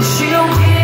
She don't care.